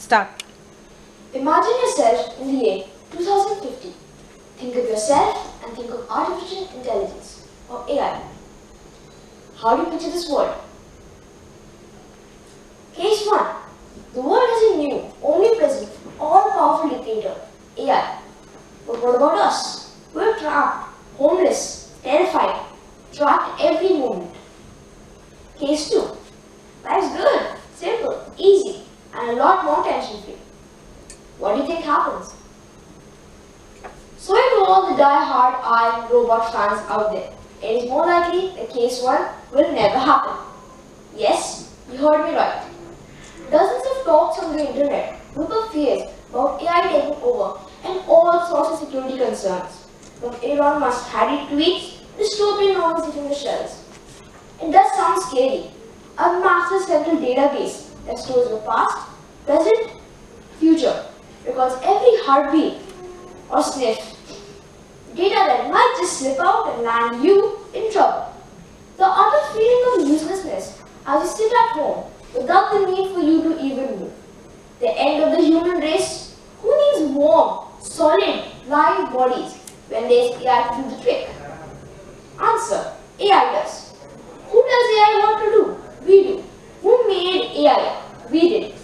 Start. Imagine yourself in the year 2050. Think of yourself and think of artificial intelligence or AI. How do you picture this world? Case 1. The world has a new, omnipresent, all-powerful dictator, AI. But what about us? We're trapped, homeless, terrified, trapped every moment. Case 2. Life's good, simple, easy, and a lot more tension-free. What do you think happens? So to all the die-hard I robot fans out there, it is more likely that case 1 will never happen. Yes, you heard me right. Dozens of talks on the internet up fears about AI taking over and all sorts of security concerns. From Elon Musk had tweets, dystopian novels hitting the shelves. It does sound scary. A massive central database that stores your past, present, future, because every heartbeat or sniff, data that might just slip out and land you in trouble. The utter feeling of uselessness as you sit at home without the need for you to even move. The end of the human race, who needs warm, solid, live bodies when there's AI do the trick? Answer, AI does. Who does AI want to do? We do. Who made AI? We did.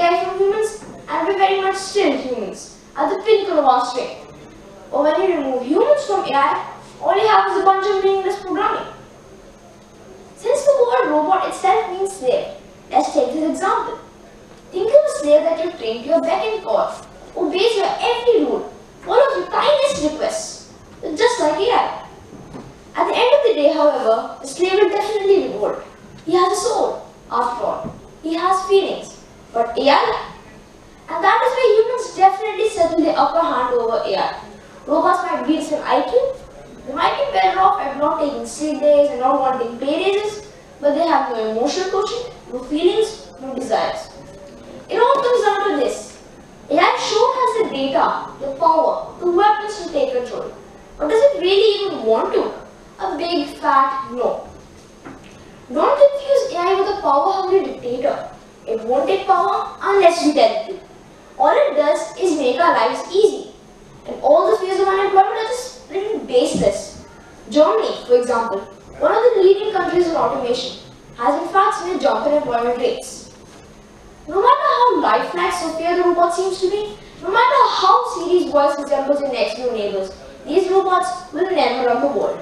AI from humans and we're very much still humans, at the pinnacle of our strength. Or when you remove humans from AI, all you have is a bunch of meaningless programming. Since the word robot itself means slave, let's take this example. Think of a slave that you train to your beck and call, obeys your every rule, follows your tiniest requests, just like AI. At the end of the day, however, the slave will definitely revolt. He has a soul, after all. But AI? And that is where humans definitely settle the upper hand over AI. Robots might us in IQ, they might be better off at not taking sick days and not wanting pay raises, but they have no emotional quotient, no feelings, no desires. It all comes down to this. AI sure has the data, the power, the weapons to take control. But does it really even want to? A big fat no. Don't confuse AI with a power-hungry dictator. It won't take power unless we tell it to. All it does is make our lives easy. And all the fears of unemployment are just little baseless. Germany, for example, one of the leading countries in automation, has in fact seen a jump in employment rates. No matter how lifelike Sophia the robot seems to be, no matter how Siri's voice resembles your next door neighbors, these robots will never run the world.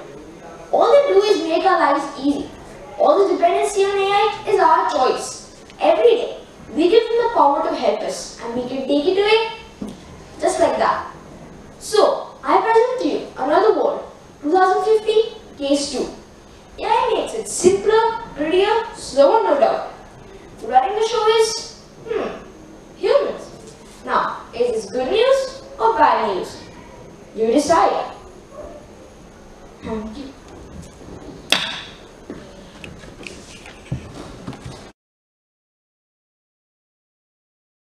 All they do is make our lives easy. All the dependency on AI is our choice. Every day, we give them the power to help us and we can take it away just like that. So, I present to you another world, 2050, case 2. AI makes it simpler, prettier, slower no doubt. Running the show is, hmm, humans. Now, is this good news or bad news? You decide. Thank you.